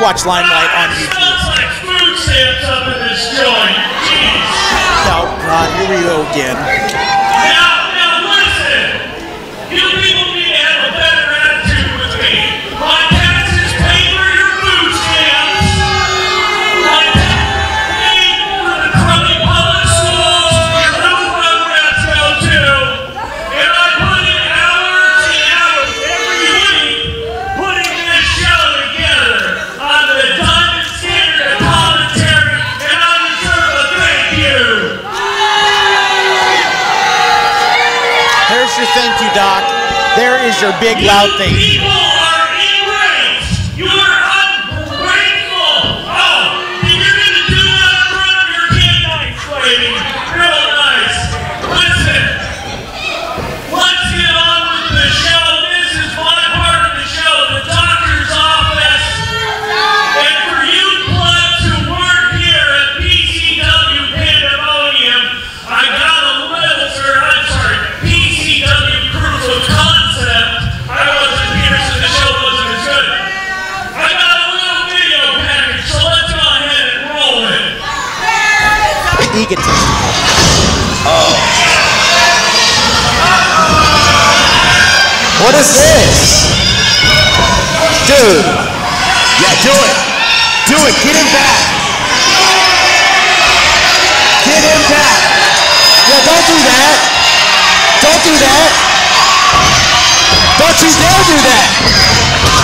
Watch Limelight on YouTube. Here we go again. your big loud thing. is this? Dude. Yeah, do it. Do it. Get him back. Get him back. Yeah, don't do that. Don't do that. Don't you dare do that.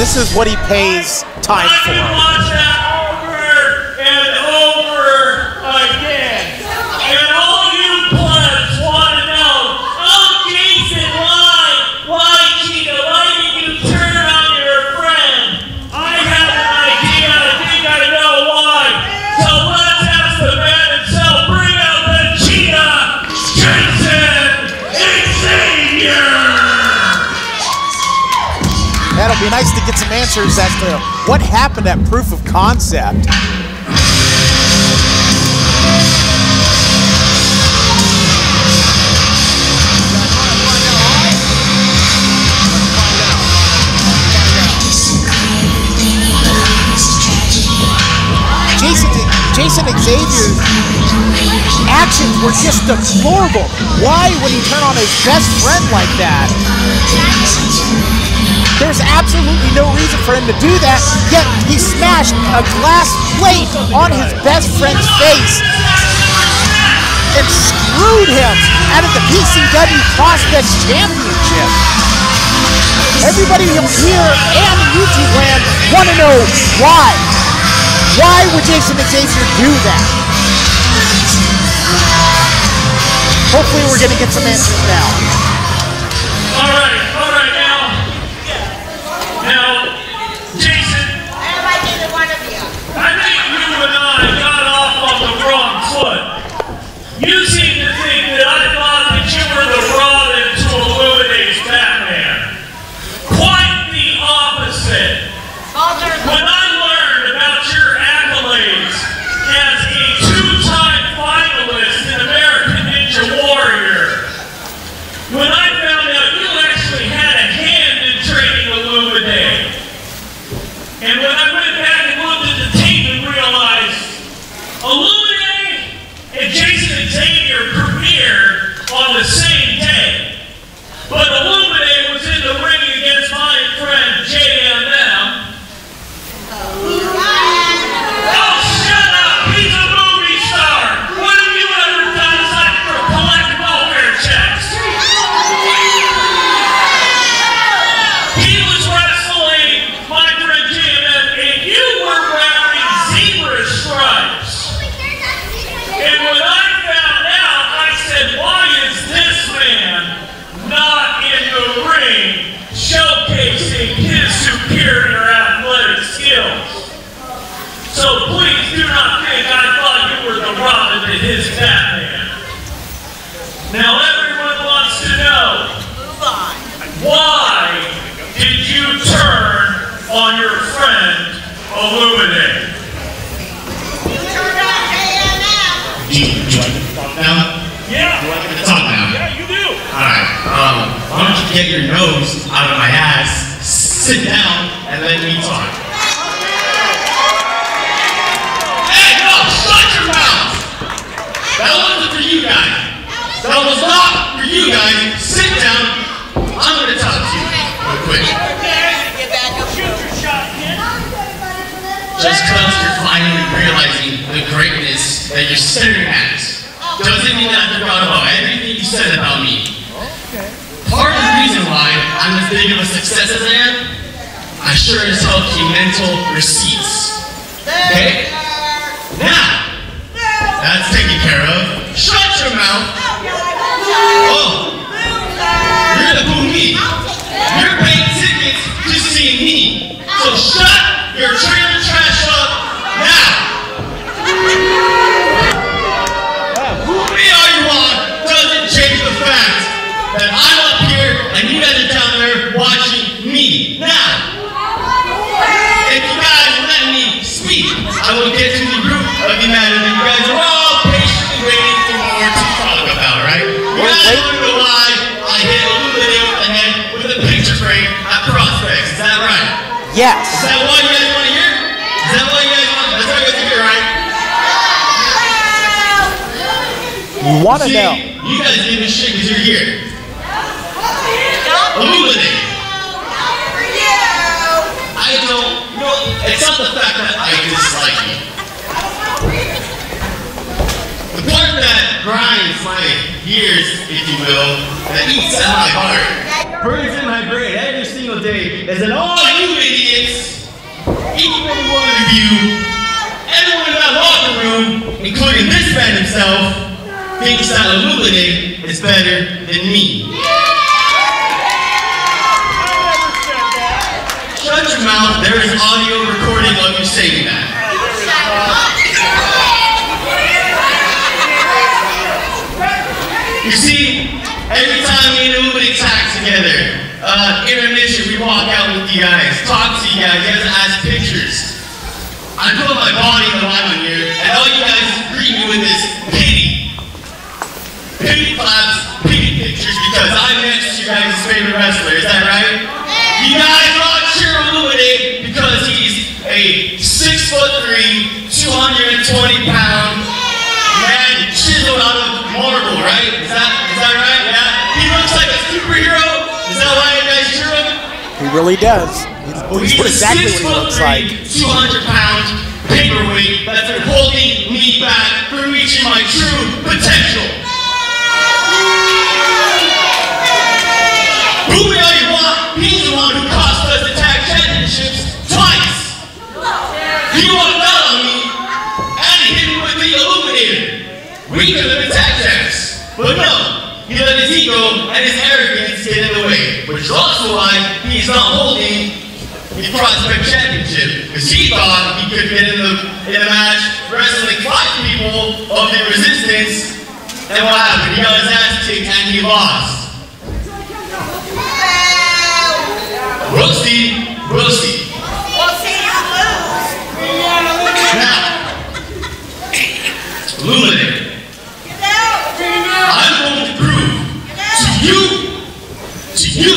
This is what he pays time for. to get some answers as to what happened at proof of concept. Jayson Xavier's actions were just deplorable. Why would he turn on his best friend like that? There's absolutely no reason for him to do that, yet he smashed a glass plate on his best friend's face and screwed him out of the PCW Prospects Championship. Everybody here and YouTube land want to know why. Why would Jayson Xavier do that? Hopefully we're going to get some answers now. Is Yes. that what you guys want to hear? Is that what you guys want? That's what you guys want to hear, right? We want to know. you guys give a shit because you're here. Olumide. I don't know. It's not the fact that I dislike you. The part that grinds my gears, if you will, that eats at my heart, burns in my brain every single day, is that all you idiots, each one of you, everyone in that locker room, including this man himself, thinks that Olumide is better than me. Shut your mouth. There is audio recording of you saying that. You see, every time me and Olumide tag together, uh, intermission, we walk out with you guys, talk to you guys, you guys ask pictures. I put my body on the line on here, and all you guys greet me with this pity. Pity claps, pity pictures, because I'm next to you guys' favorite wrestler, is that right? You guys all cheer Olumide because he's a six foot three, 220 pound man chiseled out of marble, right? Is that is that right? Yeah. He looks like a superhero. Is that why you guys cheer him? He really does. Well, He's he's exactly what he looks three, like. 200 pound paperweight that's been holding me back from reaching my true potential. Boo me all you want, he's the one who cost us the tag championships twice. He walked out on me and he hit me with the illuminator. We could have been tag champs, but no, he let his ego and his arrogance get in the way, which is also why he's not holding the Prospect Championship, because he thought he could get in the in the match wrestling five people of the Resistance, and what happened? He got his ass kicked and he lost. Roasty, roasty. We'll see. Now, Luminary. You,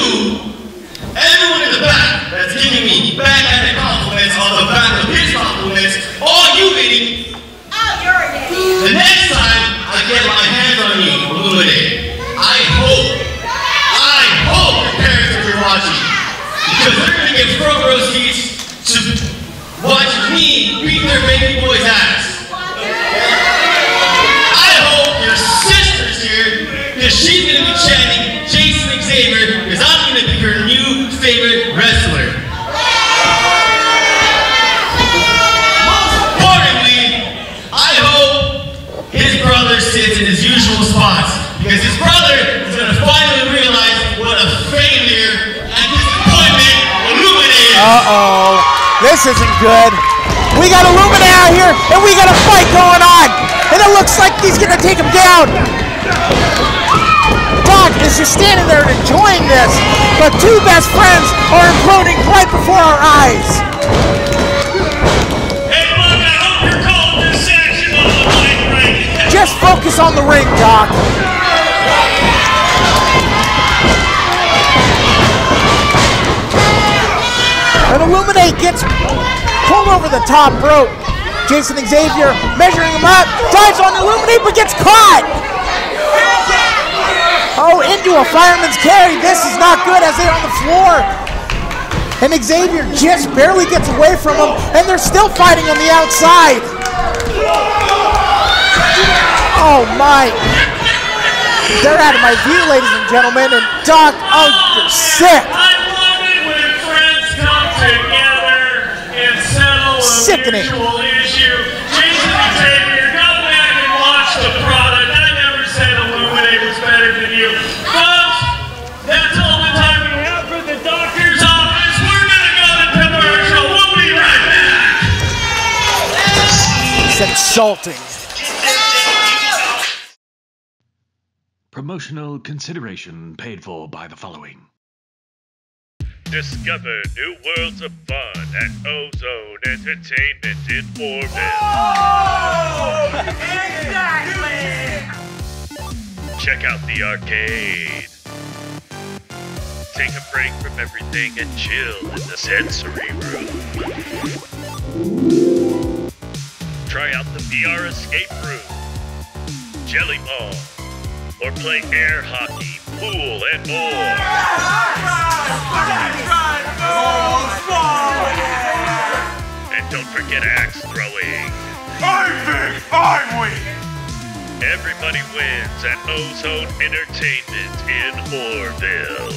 everyone in the back that's giving me backhanded compliments on the back of his compliments, all you meaning, Oh, you're an idiot. the next time I get my hands on you, Olumide, I hope, I hope your parents are watching, because they're gonna get front row seats to watch me beat their baby boy's ass. This isn't good. We got Olumide out here, and we got a fight going on. And it looks like he's gonna take him down. Doc is just standing there and enjoying this, but two best friends are imploding right before our eyes. Hey, I hope you're calling this action on the Just focus on the ring, Doc. And Olumide gets pulled over the top rope. Jayson Xavier measuring him up, dives on Olumide, but gets caught. Oh, into a fireman's carry. This is not good as they're on the floor. And Xavier just barely gets away from him, and they're still fighting on the outside. Oh my. They're out of my view, ladies and gentlemen. And Doc, oh, you're sick. Sickening. mutual issue. Jayson Xavier, go back and watch the product. I never said Olumide was better than you. Folks, that's all the time we have for the doctor's office. We're gonna go to commercial. We'll be right back. It's insulting. Promotional consideration paid for by the following. Discover new worlds of fun at Ozone Entertainment in Oroville. Check out the arcade. Take a break from everything and chill in the sensory room. Try out the VR escape room, jelly ball, or play air hockey, pool, and more. And don't forget axe throwing. I'm big, I'm weak. Everybody wins at Ozone Entertainment in Oroville.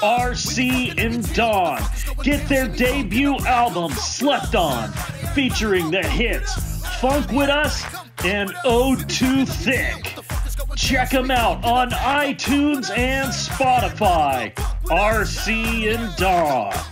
RC and Dawn get their debut album Slept On, featuring the hits Funk With Us and Oh Too Thick. Check them out on iTunes and Spotify. RC and Dawn.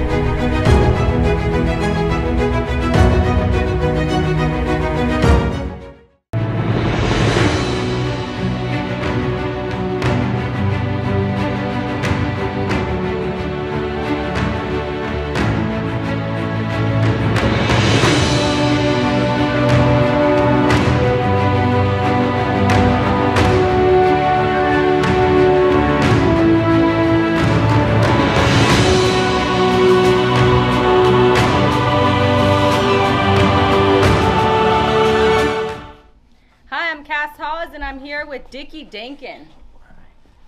Dicky Dakin.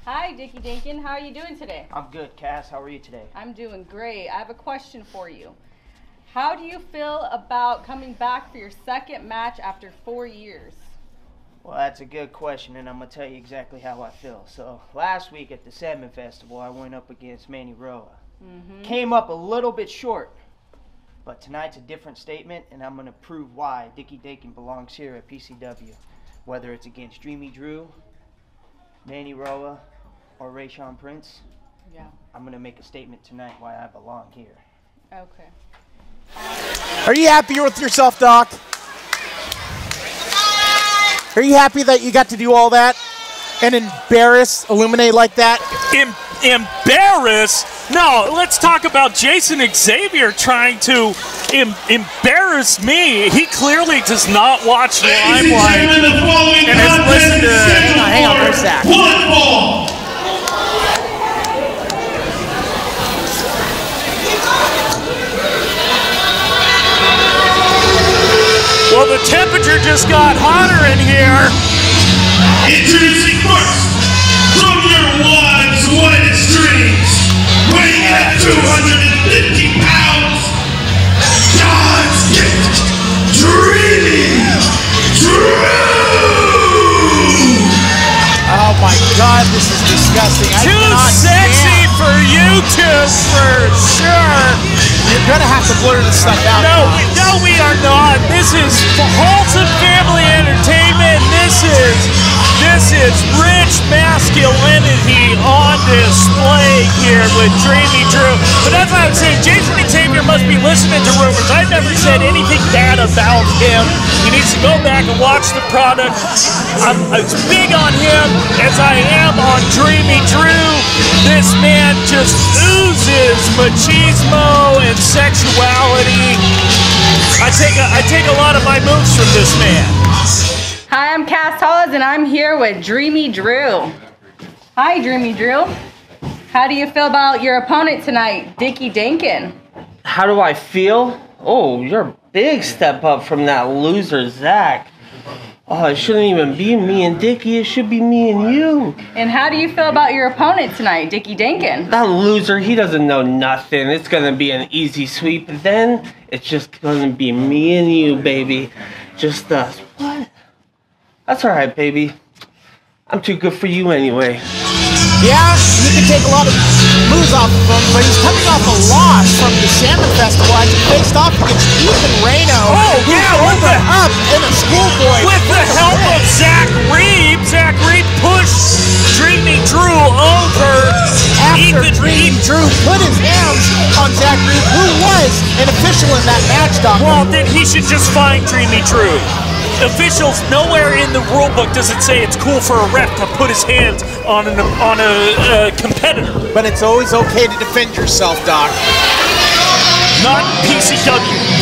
Hi, Dicky Dakin. How are you doing today? I'm good, Cass. How are you today? I'm doing great. I have a question for you. How do you feel about coming back for your second match after four years? Well, that's a good question, and I'm gonna tell you exactly how I feel. So last week at the Salmon Festival, I went up against Manny Roa. Mm-hmm. Came up a little bit short, but tonight's a different statement, and I'm gonna prove why Dicky Dakin belongs here at PCW. Whether it's against Dreamy Drew, Manny Roa, or Ray Sean Prince, Yeah. I'm gonna make a statement tonight why I belong here. Okay. Are you happy with yourself, Doc? Are you happy that you got to do all that and embarrass Olumide like that? Em- embarrass? No, let's talk about Jayson Xavier trying to em- embarrass me. He clearly does not watch Ladies Limelight gentlemen, and has listened to. scheduled hang on, for where's Zach? One fall. Well, the temperature just got hotter in here. Introducing first, from your wives' whitest dreams, weighing at 250 pounds, God's gift, Dreamy Drew! Oh my god, this is disgusting. I Too cannot sexy stand. for YouTube for sure. You're gonna have to blur this stuff out. No, we, no, we are not. This is wholesome family entertainment. This is this is rich masculinity on display here with Dreamy Drew. But as I was saying, Jayson Xavier must be listening to rumors. I've never said anything bad about him. He needs to go back and watch the product. I'm as big on him as I am on Dreamy Drew. This man just oozes machismo and sexuality. I take a, I take a lot of my moves from this man. Hi, I'm Cass Hollis, and I'm here with Dreamy Drew. Hi, Dreamy Drew. How do you feel about your opponent tonight, Dicky Dakin? How do I feel? Oh, you're a big step up from that loser, Zach. Oh, it shouldn't even be me and Dicky. It should be me and you. And how do you feel about your opponent tonight, Dicky Dakin? That loser, he doesn't know nothing. It's gonna be an easy sweep. Then it's just gonna be me and you, baby. Just us. What? That's alright, baby. I'm too good for you anyway. Yeah, you can take a lot of moves off of him, but he's coming off a loss from the Salmon Festival as he faced off against Ethan Reno. Oh, yeah, rolled with him the- up in a schoolboy. With the help of Zach Reed, Zach Reed pushed Dreamy Drew over. After Ethan Dream Drew put his hands on Zach Reed, who was an official in that match, Doctor. Well, then he should just find Dreamy Drew. Officials nowhere in the rule book does it say it's cool for a ref to put his hands on an on a uh, competitor. But it's always okay to defend yourself, Doc. Not PCW.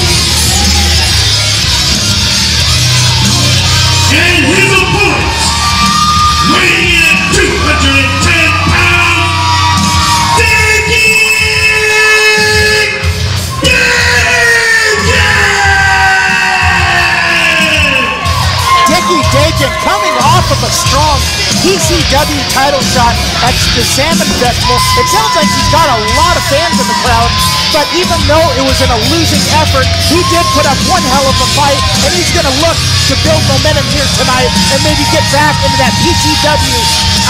Of a strong PCW title shot at the Salmon Festival. It sounds like he's got a lot of fans in the crowd, but even though it was in a losing effort, he did put up one hell of a fight, and he's going to look to build momentum here tonight and maybe get back into that PCW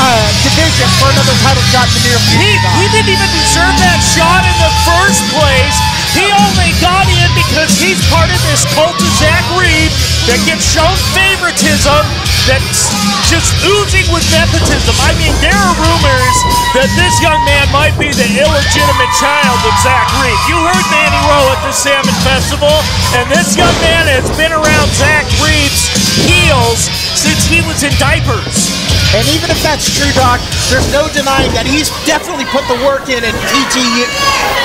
uh, division for another title shot in the near He, he didn't even deserve that shot in the first place. He only got in because he's part of this cult of Zach Reed that gets shown favoritism that's just oozing with nepotism. I mean, there are rumors that this young man might be the illegitimate child of Zach Reed. You heard Manny Rowe at the Salmon Festival, and this young man has been around Zach Reed's heels since he was in diapers. And even if that's true, Doc, there's no denying that he's definitely put the work in at PT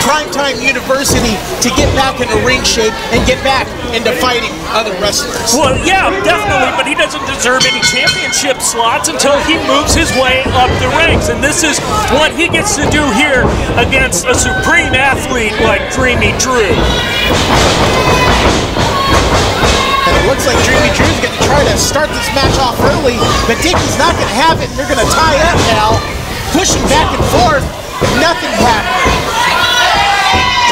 Primetime University to get back into ring shape and get back into fighting other wrestlers. Well, yeah, definitely, but he doesn't deserve any championship slots until he moves his way up the ranks. And this is what he gets to do here against a supreme athlete like Dreamy Drew. And it looks like Dreamy Drew's going to try to start match off early, but Dicky's not going to have it, and they're going to tie up now. pushing back and forth. Nothing happening.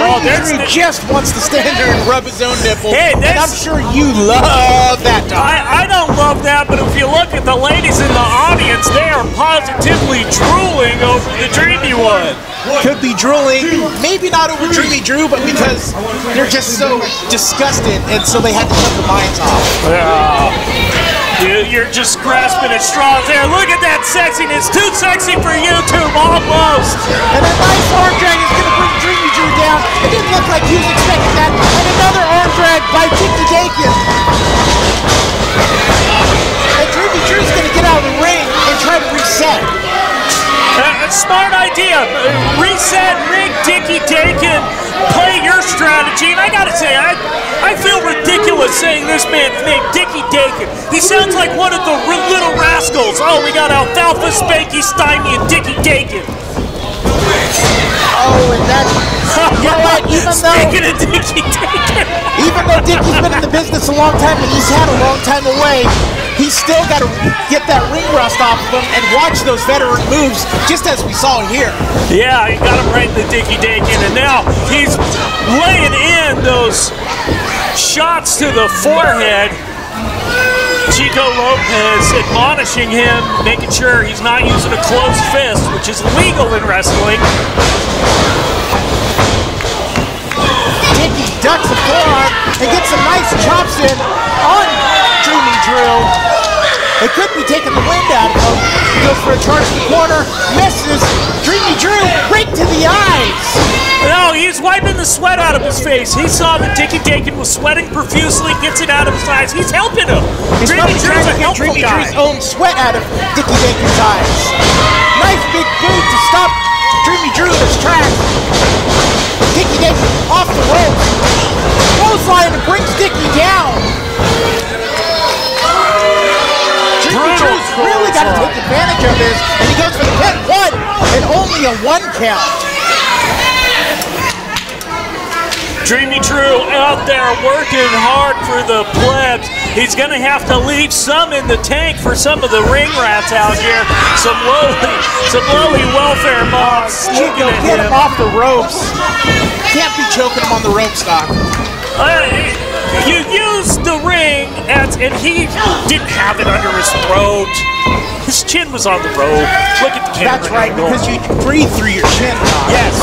Oh, Drew just wants to stand there and rub his own nipple. Hey, and I'm sure you love that, Doc. I, I don't love that, but if you look at the ladies in the audience, they are positively drooling over the dreamy one. Could be drooling, maybe not over Dreamy Drew, but because they're just so disgusted, and so they had to shut their minds off. Yeah. You- You're just grasping at straws there. Look at that sexiness. Too sexy for YouTube, almost. And that nice arm drag is going to bring Dreamy Drew down. It didn't look like he was expecting that. And another arm drag by Dicky Dakin. And Dreamy Drew's going to get out of the ring and try to reset. Uh, smart idea. Reset, rig, Dicky Dakin. Play your strategy. And I gotta say, I, I feel ridiculous saying this man's name, Dicky Dakin. He sounds like one of the little rascals. Oh, we got Alfalfa, Spanky, Stymie, and Dicky Dakin. Oh, and that. You know what? Even though. Speaking of Dicky Dakin. Even though Dicky's been in the business a long time and he's had a long time away, he's still got to get that ring rust off of him and watch those veteran moves, just as we saw here. Yeah, he got him right in the Dicky Dakin, and now he's laying in those shots to the forehead. Chico Lopez admonishing him, making sure he's not using a closed fist, which is legal in wrestling. Dickie ducks a forearm and gets some nice chops in on Drew. It could be taking the wind out of him. He Goes for a charge to the corner, misses. Dreamy Drew right to the eyes. No, he's wiping the sweat out of his face. He saw that Dicky Dakin was sweating profusely, gets it out of his eyes. He's helping him. He's Dreamy Drew's trying a helpful Dreamy guy. Drew's own sweat out of Dicky Dakin's eyes. Nice big boot to stop Dreamy Drew in his tracks. Dicky Dakin off the rope. Clothesline and brings Dicky down. Really got to take advantage of this, and he goes for the pin. One, and only a one count. Dreamy Drew out there working hard for the plebs. He's going to have to leave some in the tank for some of the ring rats out here. Some lowly, some lowly welfare moms looking Chico, get him. him off the ropes. Can't be choking him on the ropes, Doc. Uh, you used the ring, as, and he didn't have it under his throat. His chin was on the rope. Look at the camera. That's right, because you breathe through your chin, Doc. Yes.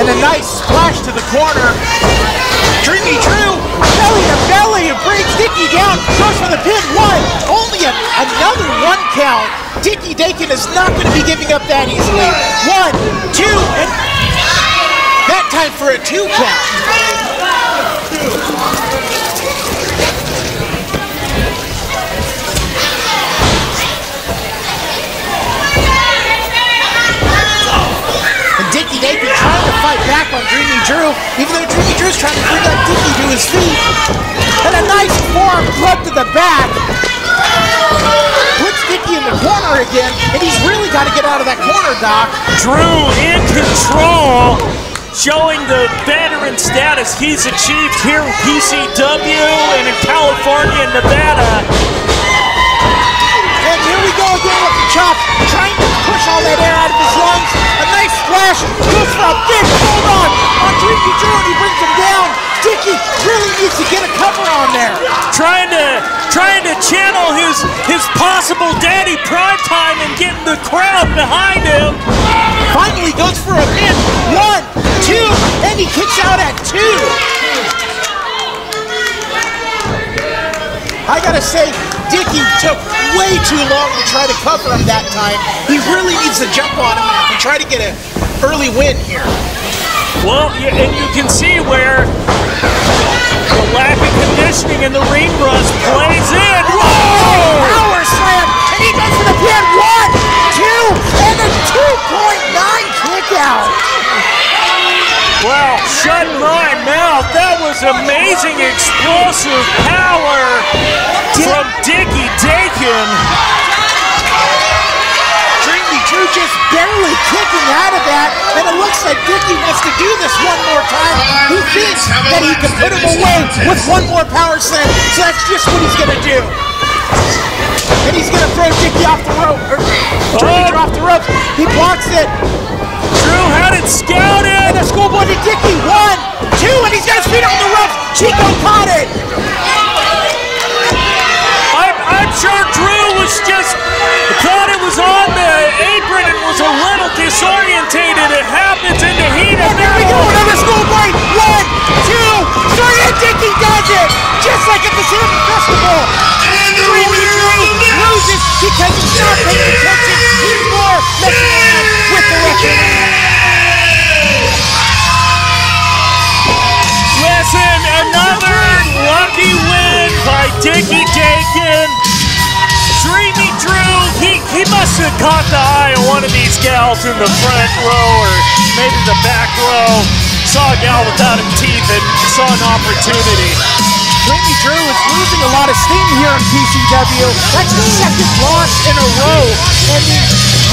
And a nice splash to the corner. Dreamy Drew, belly to belly, and brings Dicky down. Goes for the pin. One, only a, another one count. Dicky Dakin is not going to be giving up that easily. One, two, and that time for a two count. Drew, even though Dreamy Drew's trying to bring up Dicky to his feet. And a nice forearm club to the back. Puts Dicky in the corner again, and he's really got to get out of that corner, Doc. Drew in control, showing the veteran status he's achieved here in PCW and in California and Nevada. We go again with the chop, trying to push all that air out of his lungs. A nice splash, goes for a big hold on on Dreamy Drew, and he brings him down. Dicky really needs to get a cover on there. Trying to trying to channel his his possible daddy prime time and getting the crowd behind him. Finally goes for a pin. One, two, and he kicks out at two. I gotta say, Dicky took way too long to try to cover him that time. He really needs to jump on him and try to get an early win here. Well, and you can see where the lack of conditioning in the ring rust plays in. Whoa! Power slam, and he goes for the pin. One, two, and a 2.9 kick out. Wow, shut my mouth. That was amazing explosive power from Dicky Dakin. Dreamy Drew just barely kicking out of that, and it looks like Dicky wants to do this one more time. He thinks that he can put him away with one more power slam, so that's just what he's gonna do. and he's gonna throw Dicky off the rope, or Dreamy oh. Drew off the ropes. He blocks it. Drew had it scouted. And the schoolboy to Dicky, one, two, and he's got his feet on the ropes. Chico caught it. I'm, I'm sure Drew was just thought it was on the apron and was a little disorientated. It happens in the heat of And there we go, another schoolboy. One, two, three, and Dicky does it, just like at the Salmon Festival. Dreamy Drew loses because he's not Dicky Dakin. Dreamy Drew, he, he must have caught the eye of one of these gals in the front row or maybe the back row. Saw a gal without her teeth and saw an opportunity. Dreamy Drew is losing a lot of steam here in PCW. That's his second loss in a row. And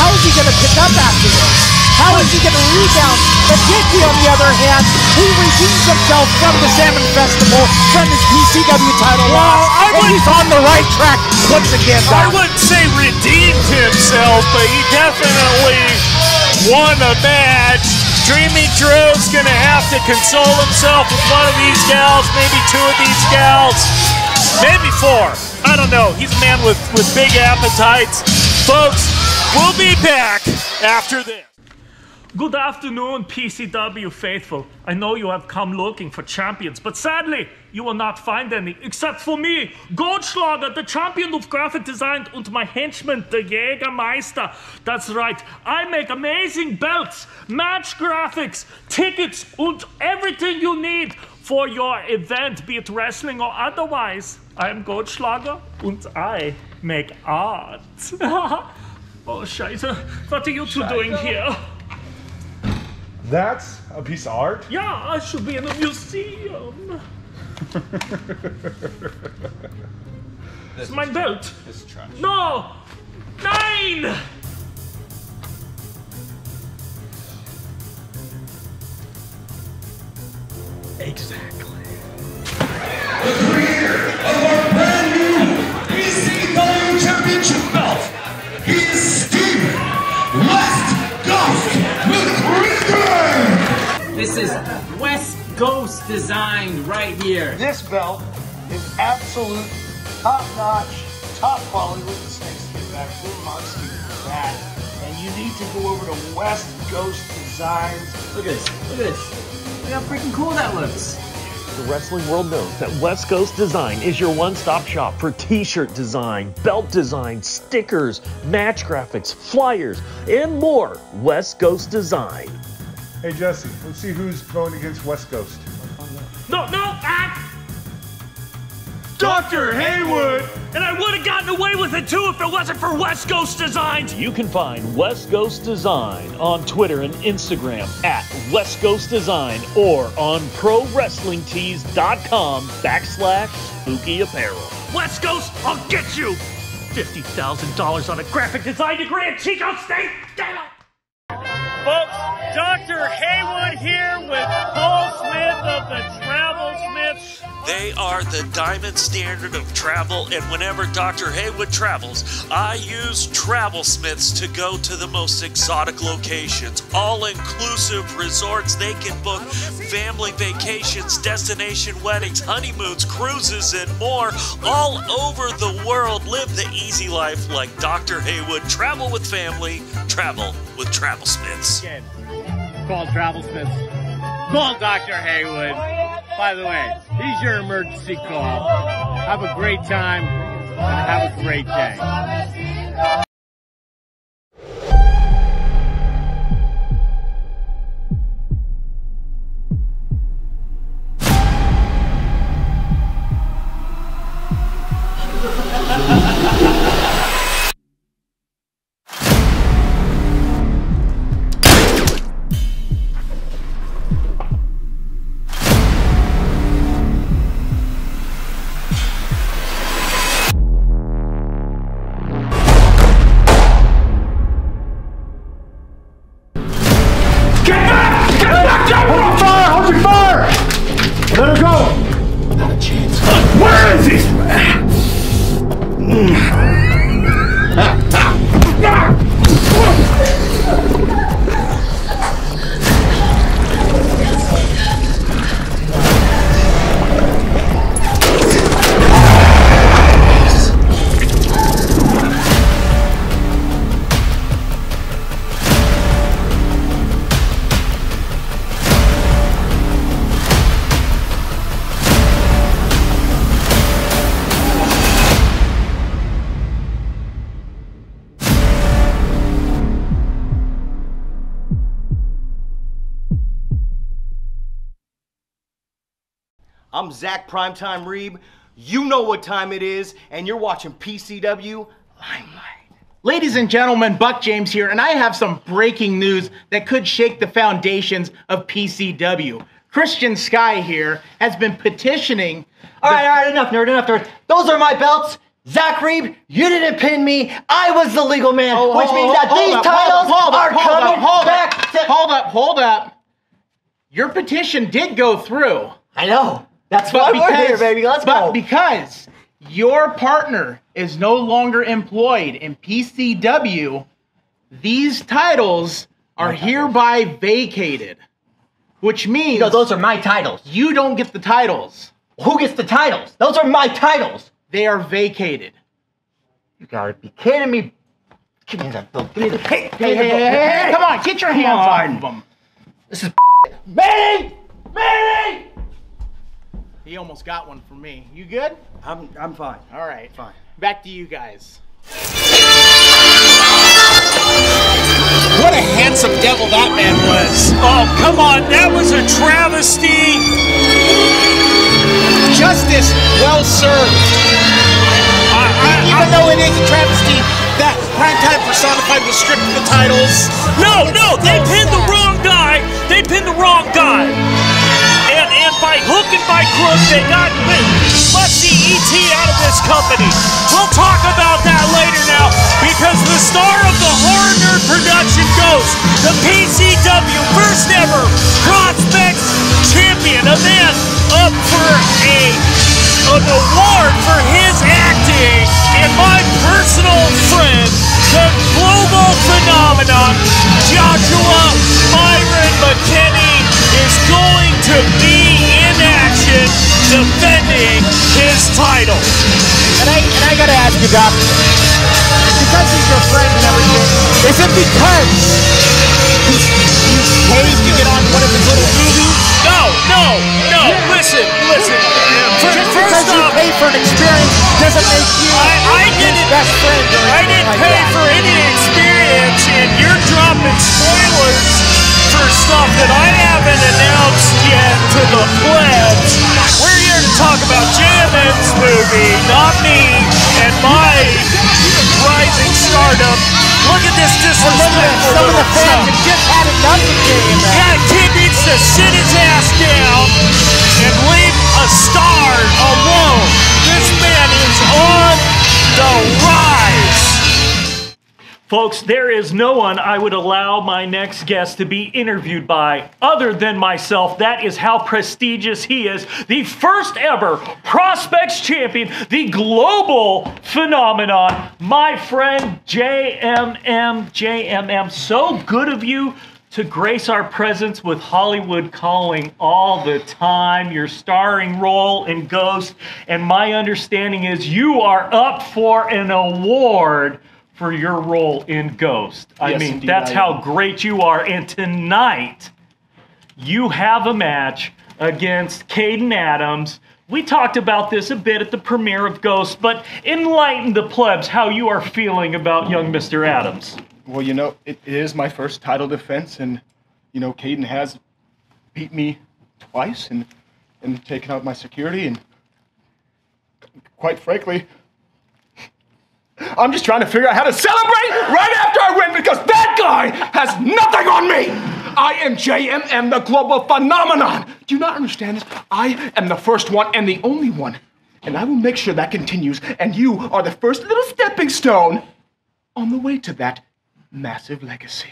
how is he going to pick up after this? How is he going to rebound? But Dicky, on the other hand, he redeems himself from the Salmon Festival, from his PCW title Well, loss, I and he's on the right track once again, I Doc. wouldn't say redeemed himself, but he definitely won a match. Dreamy Drew's gonna have to console himself with one of these gals, maybe two of these gals, maybe four. I don't know. He's a man with, with big appetites. Folks, we'll be back after this. Good afternoon, PCW faithful. I know you have come looking for champions, but sadly, you will not find any, except for me, Goldschlager, the champion of graphic design, and my henchman, the Jägermeister. That's right, I make amazing belts, match graphics, tickets, and everything you need for your event, be it wrestling or otherwise. I am Goldschlager, and I make art. oh, Scheiße, what are you two doing here? That's a piece of art? Yeah, I should be in a museum. It's my belt. It's trash. No! Nine! Exactly. This is West Coast designed right here. This belt is absolute top notch, top quality. Look at the snakeskin back, full monster that. And you need to go over to West Coast Designs. Look at this. Look at this. Look how freaking cool that looks. The wrestling world knows that West Coast Design is your one stop shop for t shirt design, belt design, stickers, match graphics, flyers, and more. West Coast Design. Hey Jesse, let's see who's going against West Coast. No, no, ah! Dr. Heywood! And I would have gotten away with it too if it wasn't for West Coast Designs. You can find West Coast Design on Twitter and Instagram at West Coast Design or on ProWrestlingTees.com backslash spooky apparel. West Coast, I'll get you! $50,000 on a graphic design degree at Chico State! Damn it! Folks, Dr. Heywood here with Paul Smith of the Travel Smiths. They are the diamond standard of travel, and whenever Dr. Heywood travels, I use Travel Smiths to go to the most exotic locations, all inclusive resorts. They can book family vacations, destination weddings, honeymoons, cruises, and more all over the world. Live the easy life like Dr. Heywood. Travel with family, travel with Travel Smiths. Call Travel Smiths. Call Dr. Heywood. By the way, he's your emergency call. Have a great time and have a great day. I'm Zach Primetime Reeb. You know what time it is, and you're watching PCW Limelight. Ladies and gentlemen, Buck James here, and I have some breaking news that could shake the foundations of PCW. Christian Sky here has been petitioning. All right, all right, enough, nerd, enough, nerd. Those are my belts. Zach Reeb, you didn't pin me. I was the legal man, Oh, which oh, means oh, that these up, titles hold up, are hold up, coming hold back up. Hold up, hold up. Your petition did go through. I know. That's But why we're here, baby. Let's but go. because your partner is no longer employed in PCW, these titles are hereby vacated. Which means No, those are my titles. you don't get the titles. Who gets the titles? Those are my titles. They are vacated. You gotta be kidding me. Give me that belt. Give me the. Hey, Hey, hey, hey, hey, hey, come on, get your hands on. off of them. This is. Manny! Manny! He almost got one from me. You good? I'm, I'm fine. All right. Fine. Back to you guys. What a handsome devil that man was. Oh, come on. That was a travesty. Justice well served. Even though it is a travesty that Primetime Personified was stripped of the titles. No, no, they pinned the wrong guy. They pinned the wrong guy. By hook and by crook, they got Musty ET out of this company. We'll talk about that later now because the star of the Horror Nerd production goes the PCW first ever Prospects champion, a man up for a an award for his acting, and my personal friend, the global phenomenon, Joshua Myron McKinney, is going to be in action defending his title. And I and I gotta ask you, Doc, because he's your friend and everything, is it because he's, he's paid to get on one of his little movies? No, no, no. Listen, listen. Just First because you off, pay for an experience doesn't make you I, I his best friend or I didn't like pay that. for any experience, and you're dropping spoilers for stuff that I haven't announced yet to the plebs. We're here to talk about JMM's movie, not me and my rising stardom. Look at this Oh, look some of the fans have just had enough of JMN. That kid needs to sit his ass down and leave a star alone. This man is on the rise. Folks, there is no one I would allow my next guest to be interviewed by other than myself. That is how prestigious he is. The first ever Prospects champion, the global phenomenon, my friend JMM. JMM, so good of you to grace our presence with Hollywood Calling all the time, your starring role in Ghost. And my understanding is you are up for an award for your role in Ghost. I Yes, mean, indeed, that's I how am. great you are. And tonight, you have a match against Caden Adams. We talked about this a bit at the premiere of Ghost, but enlighten the plebs how you are feeling about young Mr. Adams. Well, you know, it, it is my first title defense, and you know, Caden has beat me twice and and taken out my security, and quite frankly, I'm just trying to figure out how to celebrate right after I win because that guy has nothing on me. I am JMM, the global phenomenon. Do you not understand this? I am the first one and the only one. And I will make sure that continues, and you are the first little stepping stone on the way to that massive legacy.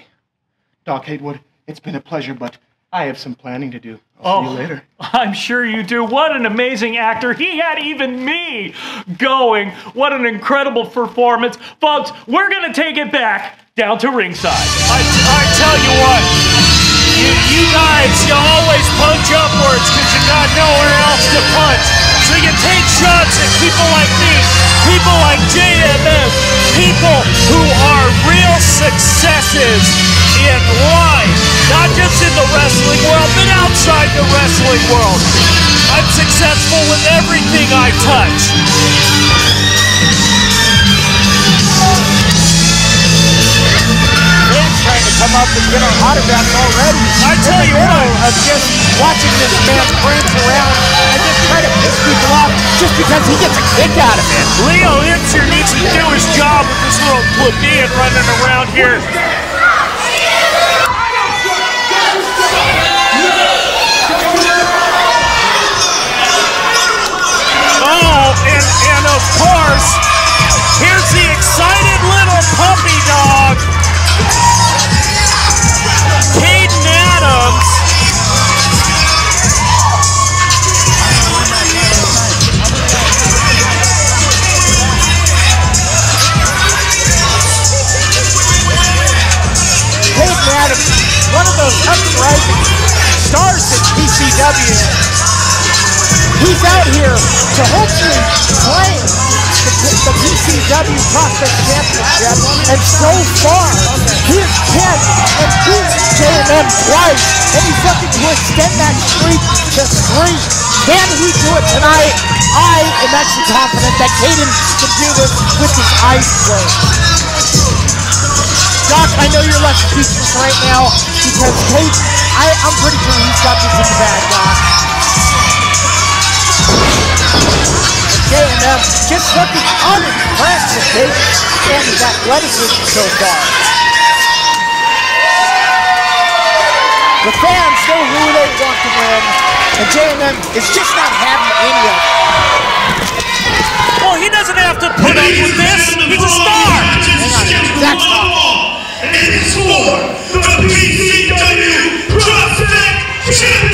Doc Heywood, it's been a pleasure, but I have some planning to do. I'll see you oh, later. I'm sure you do. What an amazing actor. He had even me going. What an incredible performance. Folks, we're going to take it back down to ringside. I, I tell you what, you, you guys, you always punch upwards because you got nowhere else to punch. So you take shots at people like me, people like JMM, people who are real successes in life, not just in the wrestling world, but outside the wrestling world. I'm successful with everything I touch. Fans trying to come up and get our autographs already. I tell you what. of just watching this man prance around and just try to piss people off just because he gets a kick out of it. Leo Incher needs to do his job with this little plebeian running around here. And, of course, here's the excited little puppy dog. Caden Adams. Peyton Adams, one of those up and rising stars in PCW. He's out here to hopefully claim the, PCW Prospect Championship, and so far, he has pinned and beat JMM twice, and he's looking to extend that streak to three. Can he do it tonight? I am actually confident that Caden can do this with his eyes closed. Doc, I know you're left speechless right now because Kate, I, I'm pretty sure he's got this in the bag, Doc. JMM just looking unimpressed with Kate and his athleticism so far. The fans know who they want to win, and JMM is just not having any of it. Well, he doesn't have to put up with this. He's a star. That's And it's for the PCW Prospect Championship.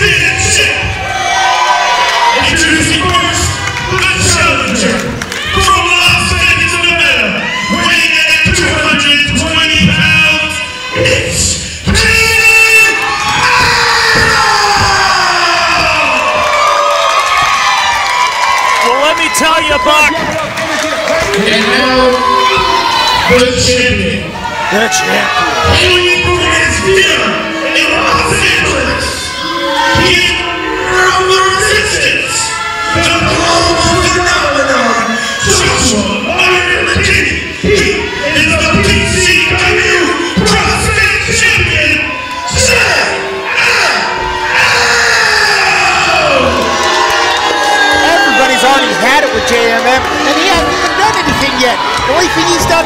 It with JMM, and he hasn't even done anything yet. The only thing he's done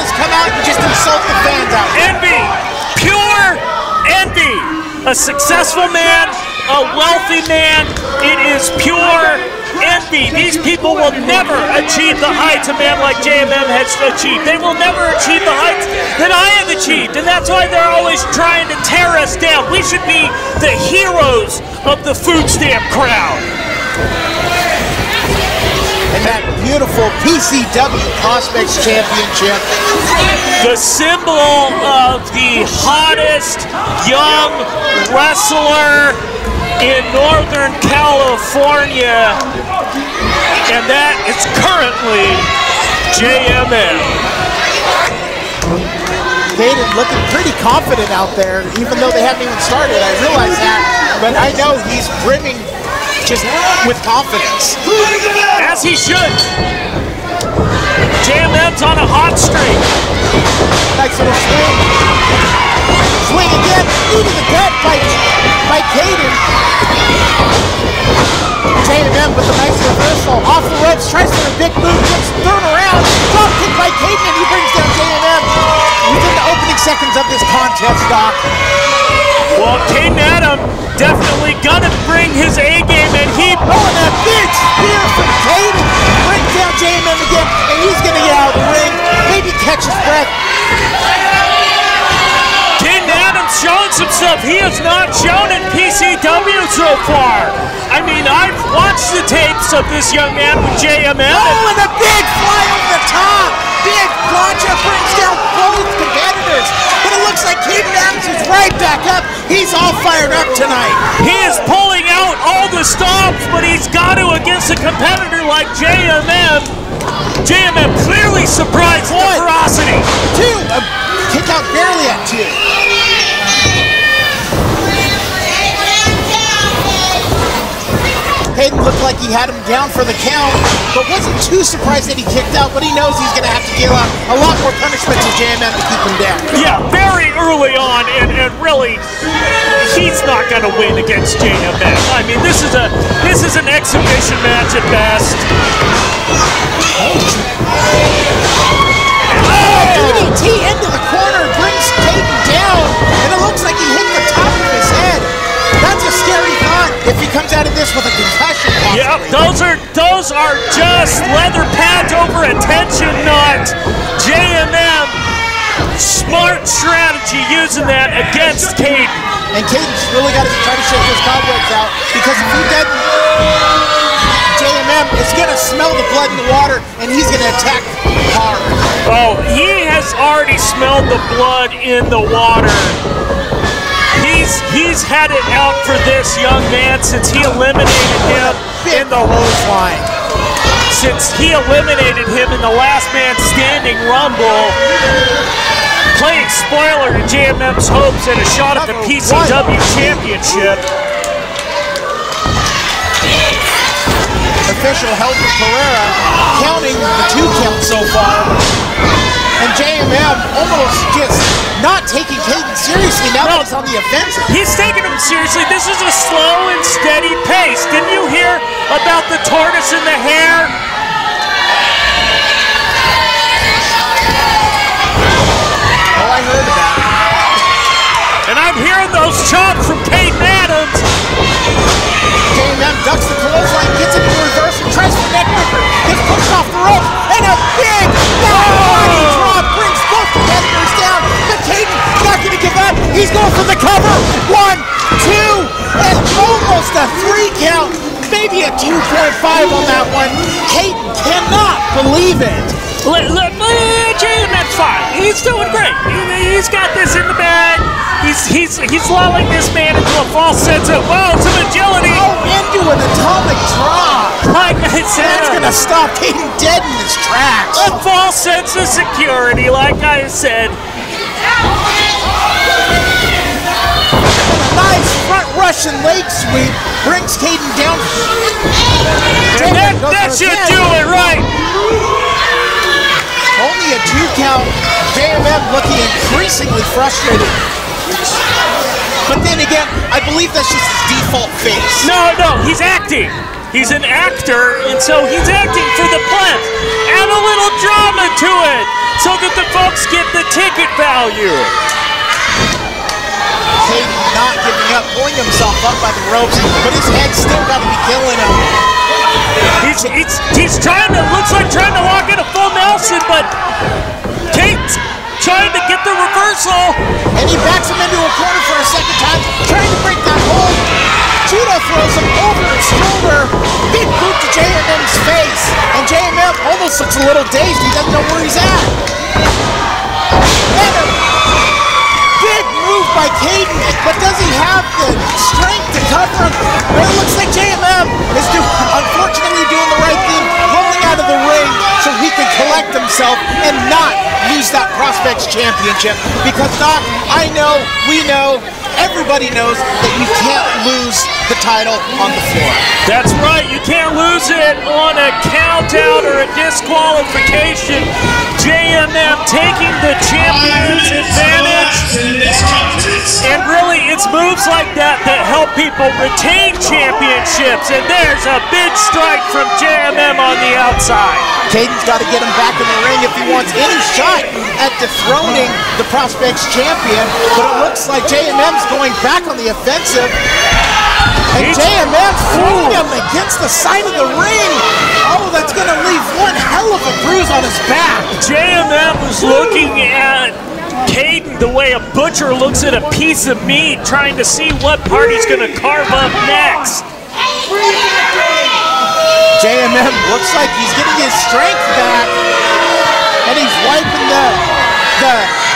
A successful man, a wealthy man. It is pure envy. These people will never achieve the heights a man like JMM has achieved. They will never achieve the heights that I have achieved, and that's why they're always trying to tear us down. We should be the heroes of the food stamp crowd. Beautiful PCW Prospects Championship. the symbol of the hottest young wrestler in Northern California, and that is currently JMM. Caden looking pretty confident out there, even though they haven't even started. I realize that, but I know he's brimming just with confidence. As he should. Jam JMM's on a hot streak. Nice little swing. Swing again, knee the gut by, by Caden. JMM with a nice reversal. Off the ropes, tries for a big move, gets thrown around. Drop kick by Caden, and he brings down JMM within the opening seconds of this contest, Doc. Well, Caden Adam definitely gonna bring his A game, and he. Oh, and that big spear from Caden brings down JMM again, and he's gonna get out of the ring, maybe catch his breath. Caden Adams shows himself. He has not shown in PCW so far. I mean, I've watched the tapes of this young man with JMM. Oh, and a big fly over the top. Big plancha brings down both competitors. But it looks like Caden Adams is right back up. He's all fired up tonight. He is pulling out all the stops, but he's got to against a competitor like JMM. JMM clearly surprised the ferocity. Two, a kick out barely at two. Caden looked like he had him down for the count, but wasn't too surprised that he kicked out, but he knows he's going to have to deal out a lot more punishment to JMM to keep him down. Yeah, very early on, and, and really, he's not going to win against JMM. I mean, this is a this is an exhibition match at best. DDT oh! into the corner brings Caden down, and it looks like he hit the top of his head. That's a scary thought if he comes out of this with a concussion. Yep, those are those are just leather pads over a tension knot. JMM, smart strategy using that against Caden. And Caden's really got to try to shake his cobwebs out because if he doesn't, JMM is going to smell the blood in the water and he's going to attack hard. Oh, he has already smelled the blood in the water. He's he's had it out for this young man since he eliminated him in the line. Since he eliminated him in the last man standing rumble, playing spoiler to JMM's hopes at a shot at the PCW championship. Official Helder Pereira counting the two count so far. And JMM almost just not taking Caden seriously now that he's on the offensive. He's taking him seriously. This is a slow and steady pace. Didn't you hear about the tortoise and the hare? Oh, I heard about it. And I'm hearing those chops from Caden Adams. JMM ducks the clothesline, gets into reverse, and tries for neckbreaker. Gets pushed off the rope, and a big body He's going for the cover. One, two, and almost a three count. Maybe a 2.5 on that one. Caden cannot believe it. Look, look, JMM's fine. He's doing great. He, has got this in the bag. He's he's he's lulling this man into a false sense of wow, some agility. Oh, into an atomic drop. Like I said, That's going to stop Caden dead in his tracks. A false sense of security, like I said. Nice front Russian leg sweep brings Caden down. And that, that should do it right. Only a two count. JMM looking increasingly frustrated. But then again, I believe that's just his default face. No, no, he's acting. He's an actor, and so he's acting for the plebs. Add a little drama to it so that the folks get the ticket value. Caden not giving up, pulling himself up by the ropes, but his head's still got to be killing him. He's, he's, he's trying to, looks like trying to lock in a full Nelson, but Kate's trying to get the reversal. And he backs him into a corner for a second time, trying to break that hold. Judo throws him over his shoulder. Big boot to JMM's face. And JMM almost looks a little dazed. He doesn't know where he's at. And a by Caden, but does he have the strength to cover him? Well, it looks like JMM is do, unfortunately doing the right thing, rolling out of the ring so he can collect himself and not lose that Prospects Championship. Because, Doc, I know, we know, everybody knows that you can't lose the title on the floor. That's right, you can't lose it on a count out or a disqualification. JMM taking the champion's moves like that that help people retain championships. And there's a big strike from JMM on the outside. Caden's got to get him back in the ring if he wants any shot at dethroning the Prospects champion. But it looks like JMM's going back on the offensive. And JMM throwing him against the side of the ring. Oh, that's going to leave one hell of a bruise on his back. JMM was looking at Caden the way a butcher looks at a piece of meat, trying to see what part he's going to carve up next. JMM looks like he's getting his strength back, and he's wiping the the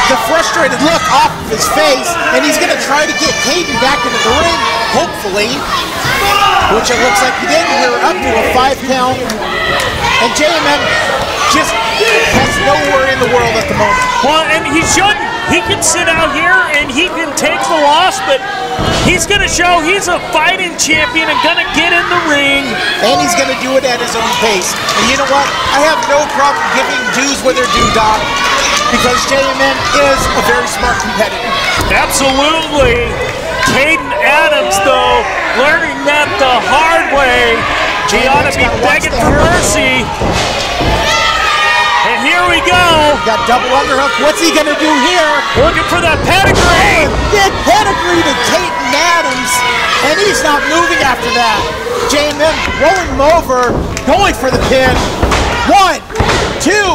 the frustrated look off of his face, and he's going to try to get Caden back into the ring, hopefully, which it looks like he did. We're up to a five count, and JMM just has nowhere in the world at the moment. Well, and he shouldn't. he can sit out here and he can take the loss, but he's going to show he's a fighting champion and going to get in the ring. And he's going to do it at his own pace. And you know what? I have no problem giving dues where they're due, Doc, because JMM is a very smart competitor. Absolutely. Caden Adams, though, learning that the hard way. He ought to be begging for mercy. Here we go. Got double underhook. What's he going to do here? Looking for that pedigree. Big pedigree to Caden Adams. And he's not moving after that. JMM rolling him over, going for the pin. One, two,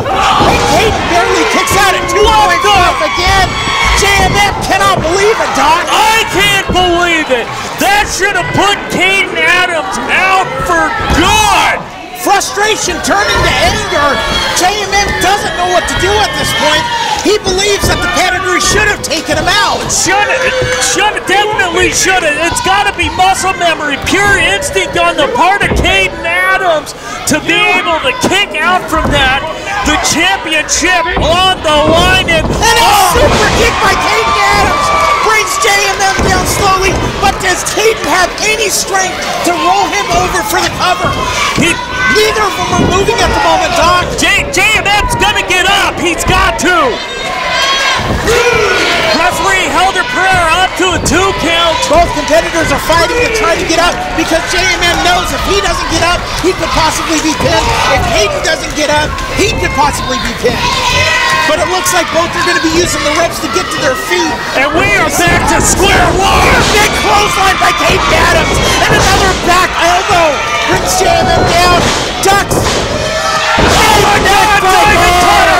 Caden barely kicks out at 2.5 again. JMM cannot believe it, Doc. I can't believe it. That should have put Caden Adams out for good. Frustration turning to anger. JMM doesn't know what to do at this point. He believes that the pedigree should have taken him out. Should have, should have, definitely should have. It's got to be muscle memory, pure instinct on the part of Caden Adams to be able to kick out from that. The championship on the line and, and a oh. super kick by Caden Adams brings JMM down slowly. But does Caden have any strength to roll him over for the cover? He, Neither of them are moving at the moment, Doc. J- JMM's gonna get up. He's got to. Referee Helder Pereira up to a two count. Both competitors are fighting to try to get up because JMM knows if he doesn't get up, he could possibly be pinned. If Caden doesn't get up, he could possibly be pinned. But it looks like both are going to be using the ropes to get to their feet. And we are back to square one. Big clothesline by Kate Adams. And another back elbow brings JMM down. Ducks. Oh my God, Diamond Cutter!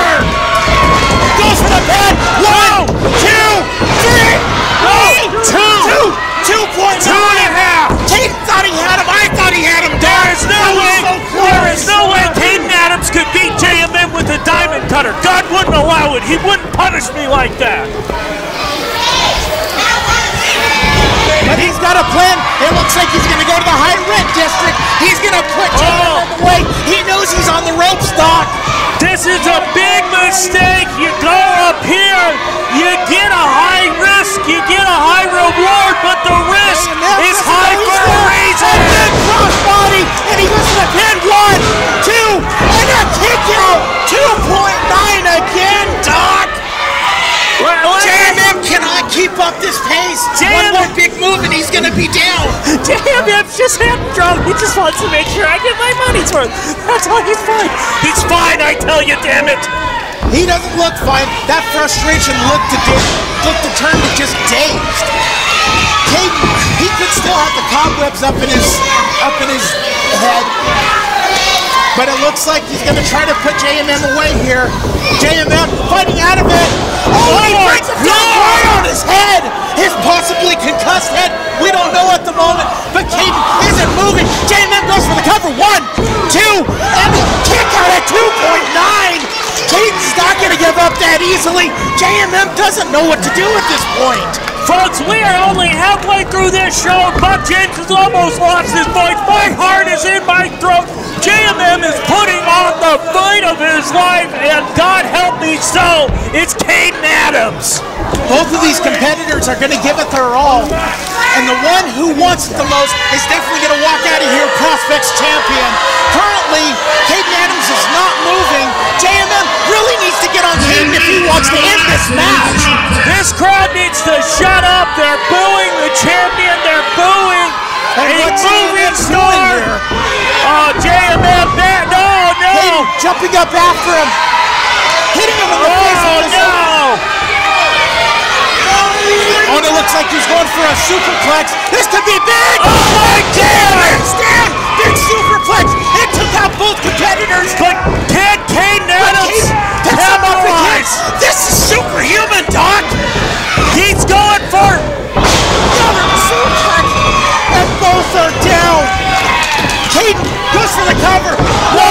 Two and a half. Kate thought he had him. I thought he had him. There is no That way. so there is no way Caden Adams could beat JMM with a diamond cutter. God wouldn't allow it. He wouldn't punish me like that. But he's got a plan. It looks like he's going to go to the high rent district. He's going to put JMM away. Oh. He knows he's on the ropes, Doc. This is a big mistake. You go up here, you get he's to be down. Damn, I'm just hand drunk. He just wants to make sure I get my money's worth. That's all he's fine. He's fine, I tell you, damn it. He doesn't look fine. That frustration looked to di- looked to turn to just dazed. Caden, he could still have the cobwebs up in his up in his head. But it looks like he's going to try to put JMM away here. JMM fighting out of it. Oh, oh he my breaks down right on his head. His possibly concussed head. We don't know at the moment. But Caden isn't moving. JMM goes for the cover. One, two, and the kick out at 2.9. Caden's not going to give up that easily. JMM doesn't know what to do at this point. Folks, we are only halfway through this show. Buck James has almost lost his voice. My heart is in my throat. JMM is putting on the fight of his life, and God help me so, it's Caden Adams. Both of these competitors are going to give it their all. And the one who wants it the most is definitely going to walk out of here Prospects champion. Currently, Caden Adams is not moving. JMM really needs to get on Caden if he wants to end this match. This crowd needs to shut up. They're booing the champion. They're booing And a what's moving star. here? Oh, JMM, back. No, no. Caden jumping up after him, hitting him in the oh, face Oh, no. Oh, and it looks like he's going for a superplex. This could be big. Oh, my God. Stand. Big superplex. It took out both competitors. But This is superhuman, Doc. He's going for Another suplex. And both are down. Caden goes for the cover. One,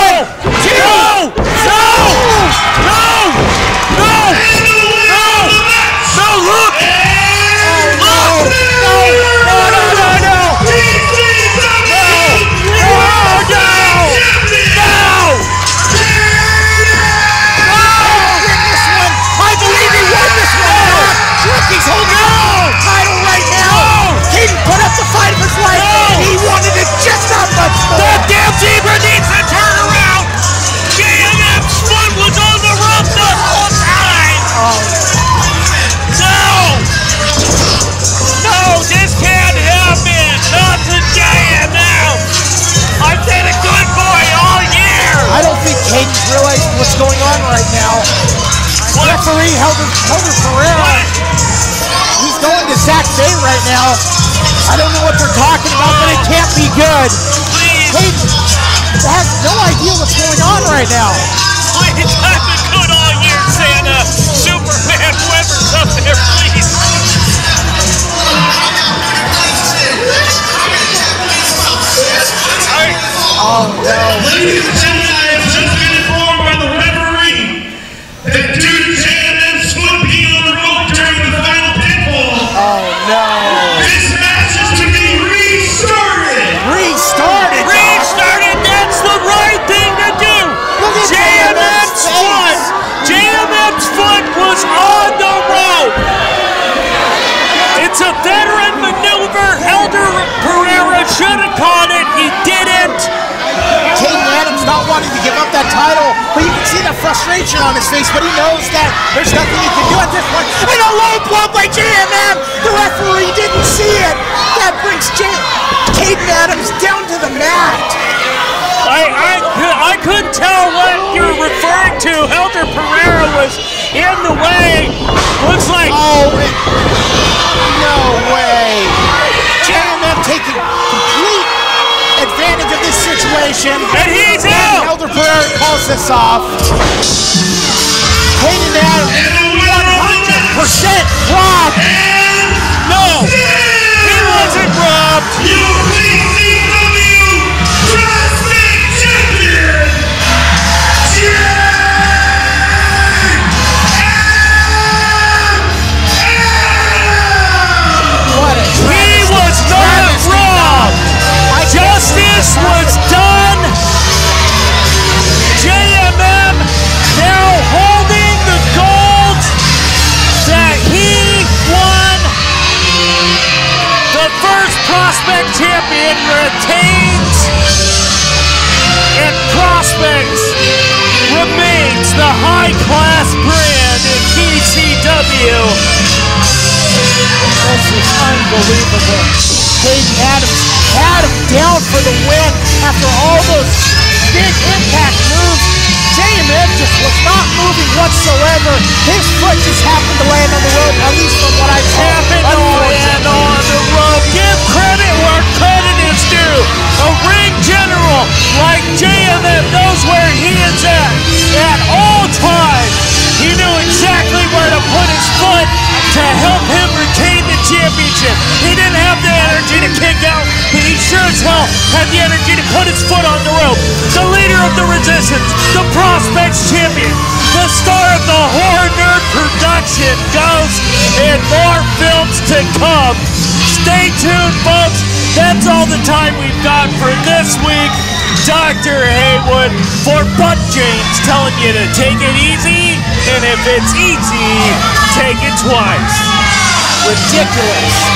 Caden's realizing what's going on right now. Referee Helder, Helder Pereira. He's going to Zach Bay right now. I don't know what they're talking about, but it can't be good. Hayden has no idea what's going on right now. Please, I've been good all year Santa uh, Superman, whoever's up there, please. Oh, no. Situation. And he's out! Helder Pereira calls this off. Caden Adams, 100% robbed! No! He wasn't robbed! Your PCW Prospect Champion, What a He was not robbed! Justice was done! Champion retains and prospects remains the high class brand in PCW. This is unbelievable. Caden Adams had him down for the win after all those big impact moves. JMM just was not moving whatsoever. His foot just happened to land on the rope, at least from what I saw. happened to land on the rope. Give credit. A ring general like JMM knows where he is at at all times. He knew exactly where to put his foot to help championship. He didn't have the energy to kick out, but he sure as hell had the energy to put his foot on the rope. The leader of the resistance, the Prospects champion, the star of the Horror Nerd production goes, and more films to come. Stay tuned, folks. That's all the time we've got for this week. Dr. Heywood for Buck James telling you to take it easy, and if it's easy, take it twice. Ridiculous.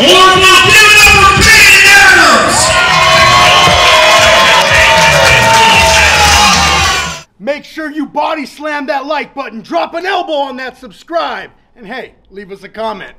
It up. Make sure you body slam that like button, drop an elbow on that subscribe, and hey, leave us a comment.